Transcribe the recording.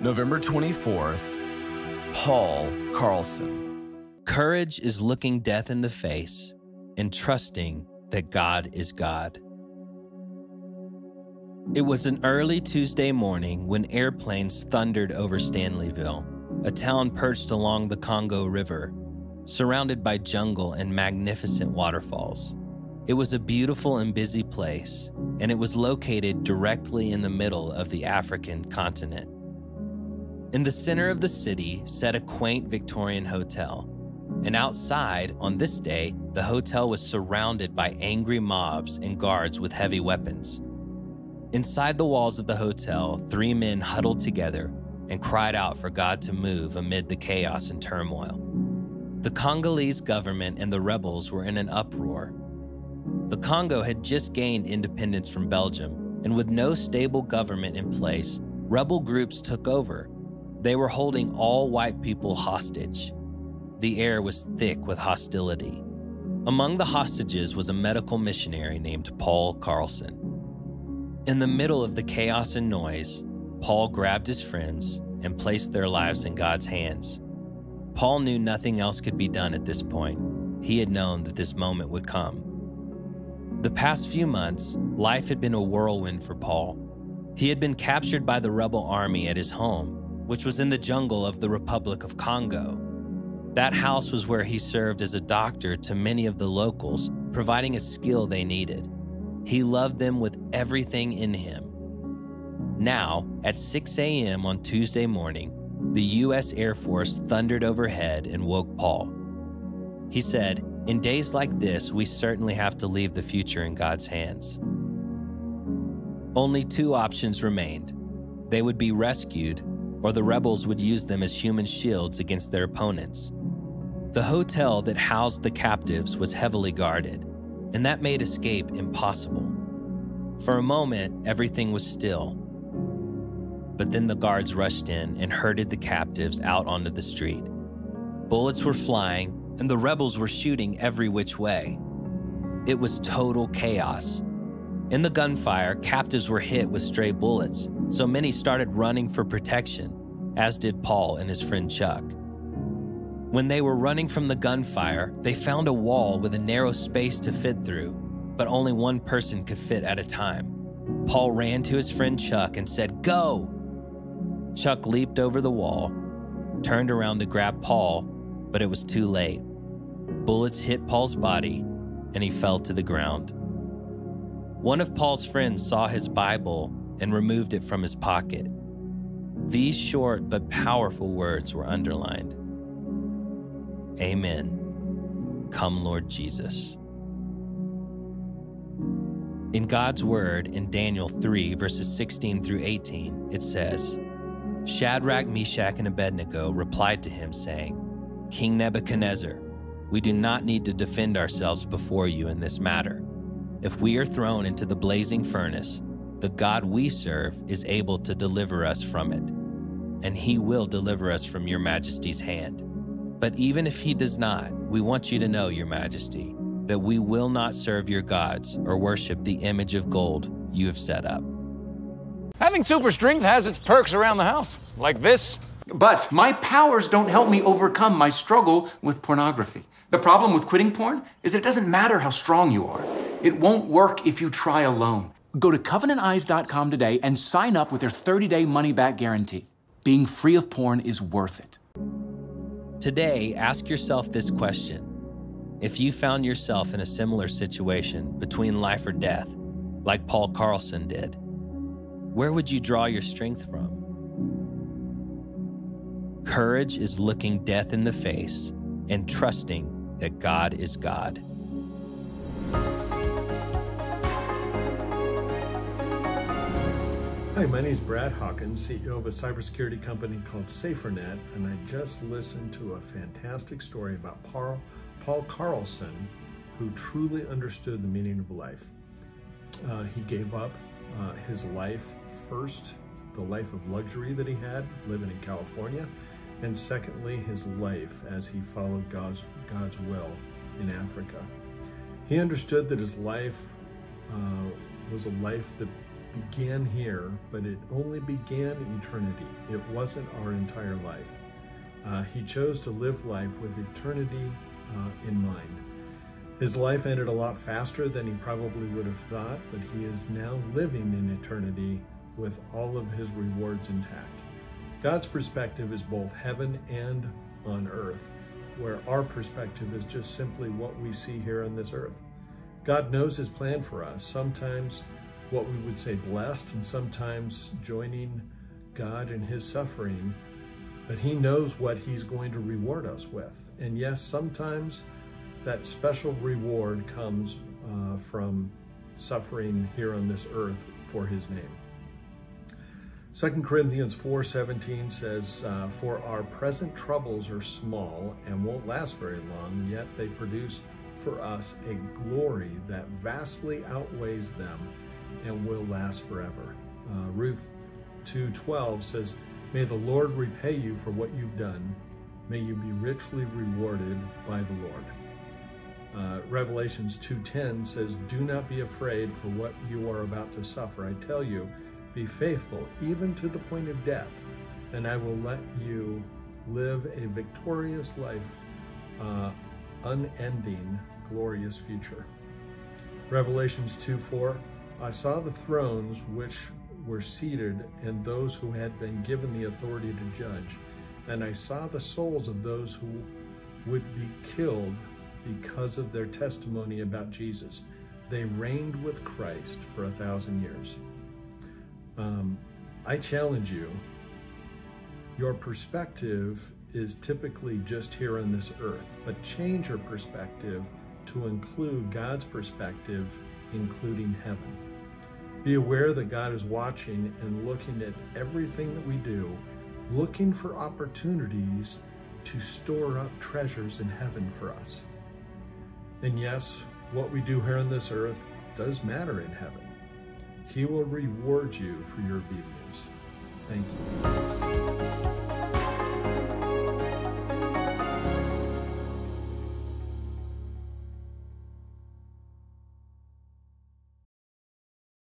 November 24th, Paul Carlson. Courage is looking death in the face and trusting that God is God. It was an early Tuesday morning when airplanes thundered over Stanleyville, a town perched along the Congo River, surrounded by jungle and magnificent waterfalls. It was a beautiful and busy place, and it was located directly in the middle of the African continent. In the center of the city sat a quaint Victorian hotel, and outside, on this day, the hotel was surrounded by angry mobs and guards with heavy weapons. Inside the walls of the hotel, three men huddled together and cried out for God to move amid the chaos and turmoil. The Congolese government and the rebels were in an uproar. The Congo had just gained independence from Belgium, and with no stable government in place, rebel groups took over. They were holding all white people hostage. The air was thick with hostility. Among the hostages was a medical missionary named Paul Carlson. In the middle of the chaos and noise, Paul grabbed his friends and placed their lives in God's hands. Paul knew nothing else could be done at this point. He had known that this moment would come. The past few months, life had been a whirlwind for Paul. He had been captured by the rebel army at his home, which was in the jungle of the Republic of Congo. That house was where he served as a doctor to many of the locals, providing a skill they needed. He loved them with everything in him. Now, at 6 a.m. on Tuesday morning, the U.S. Air Force thundered overhead and woke Paul. He said, In days like this, we certainly have to leave the future in God's hands. Only two options remained they would be rescued, or the rebels would use them as human shields against their opponents. The hotel that housed the captives was heavily guarded, and that made escape impossible. For a moment, everything was still. But then the guards rushed in and herded the captives out onto the street. Bullets were flying, and the rebels were shooting every which way. It was total chaos. In the gunfire, captives were hit with stray bullets, so many started running for protection, as did Paul and his friend Chuck. When they were running from the gunfire, they found a wall with a narrow space to fit through, but only one person could fit at a time. Paul ran to his friend Chuck and said, Go! Chuck leaped over the wall, turned around to grab Paul, but it was too late. Bullets hit Paul's body, and he fell to the ground. One of Paul's friends saw his Bible and removed it from his pocket. These short but powerful words were underlined Amen. Come, Lord Jesus. In God's word in Daniel 3, verses 16 through 18, it says Shadrach, Meshach, and Abednego replied to him, saying, King Nebuchadnezzar, we do not need to defend ourselves before you in this matter. If we are thrown into the blazing furnace, the God we serve is able to deliver us from it, and he will deliver us from your majesty's hand. But even if he does not, we want you to know, your majesty, that we will not serve your gods or worship the image of gold you have set up. Having super strength has its perks around the house, like this. But my powers don't help me overcome my struggle with pornography. The problem with quitting porn is that it doesn't matter how strong you are. It won't work if you try alone. Go to covenanteyes.com today and sign up with their 30 day money back guarantee. Being free of porn is worth it. Today, ask yourself this question If you found yourself in a similar situation between life or death, like Paul Carlson did, where would you draw your strength from? Courage is looking death in the face and trusting that God is God. Hi, my name is Brad Hawkins, CEO of a cybersecurity company called SaferNet, and I just listened to a fantastic story about Paul, Paul Carlson, who truly understood the meaning of life. Uh, he gave up uh, his life first, the life of luxury that he had living in California, and secondly, his life as he followed God's, God's will in Africa. He understood that his life uh, was a life that began here, but it only began eternity. It wasn't our entire life. Uh, he chose to live life with eternity uh, in mind. His life ended a lot faster than he probably would have thought, but he is now living in eternity with all of his rewards intact. God's perspective is both heaven and on earth, where our perspective is just simply what we see here on this earth. God knows his plan for us, sometimes what we would say blessed, and sometimes joining God in his suffering, but he knows what he's going to reward us with. And yes, sometimes that special reward comes uh, from suffering here on this earth for his name. 2 Corinthians 4.17 says, uh, For our present troubles are small and won't last very long, yet they produce for us a glory that vastly outweighs them and will last forever. Uh, Ruth 2.12 says, May the Lord repay you for what you've done. May you be richly rewarded by the Lord. Uh, Revelations 2.10 says, Do not be afraid for what you are about to suffer. I tell you, be faithful even to the point of death, and I will let you live a victorious life, uh, unending, glorious future. Revelations 2 4 I saw the thrones which were seated, and those who had been given the authority to judge. And I saw the souls of those who would be killed because of their testimony about Jesus. They reigned with Christ for a thousand years. Um, I challenge you, your perspective is typically just here on this earth, but change your perspective to include God's perspective, including heaven. Be aware that God is watching and looking at everything that we do, looking for opportunities to store up treasures in heaven for us. And yes, what we do here on this earth does matter in heaven. He will reward you for your obedience. Thank you.